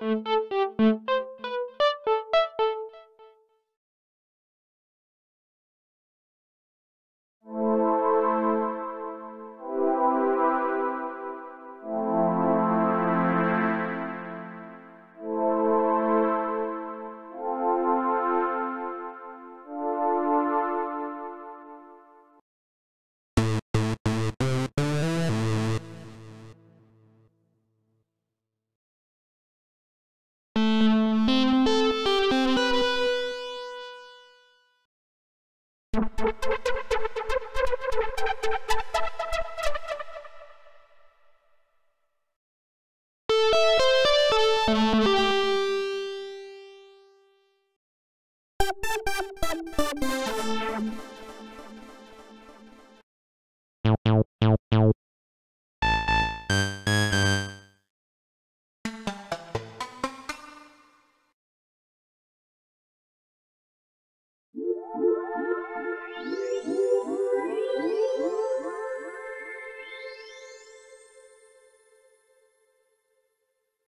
Música Woo!